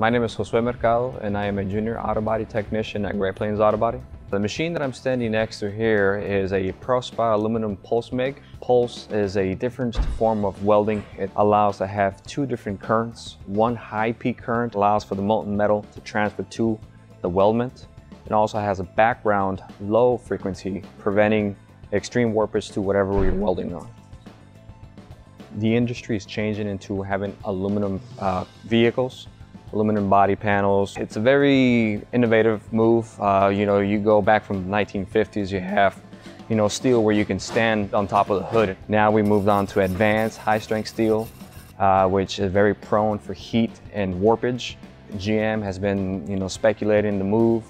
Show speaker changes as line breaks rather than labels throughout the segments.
My name is Josue Mercado and I am a junior auto body technician at Great Plains Auto Body. The machine that I'm standing next to here is a Pro Spot aluminum pulse MIG. Pulse is a different form of welding. It allows to have two different currents. One high peak current allows for the molten metal to transfer to the weldment. It also has a background low frequency preventing extreme warpage to whatever we're welding on the industry is changing into having aluminum uh, vehicles, aluminum body panels. It's a very innovative move. Uh, you know, you go back from the 1950s, you have, you know, steel where you can stand on top of the hood. Now we moved on to advanced high strength steel, uh, which is very prone for heat and warpage. GM has been, you know, speculating the move,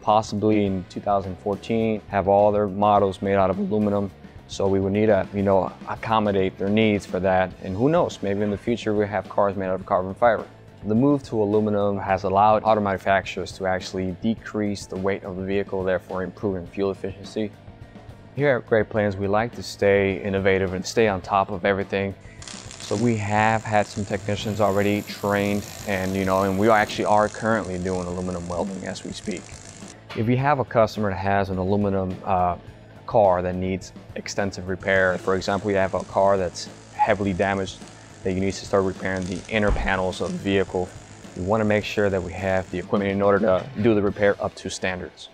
possibly in 2014, have all their models made out of aluminum. So we would need to, you know, accommodate their needs for that. And who knows, maybe in the future we have cars made out of carbon fiber. The move to aluminum has allowed auto manufacturers to actually decrease the weight of the vehicle, therefore improving fuel efficiency. Here at Great Plains, we like to stay innovative and stay on top of everything. So we have had some technicians already trained and, you know, and we actually are currently doing aluminum welding as we speak. If you have a customer that has an aluminum uh, car that needs extensive repair. For example, you have a car that's heavily damaged that you need to start repairing the inner panels of the vehicle. We want to make sure that we have the equipment in order to do the repair up to standards.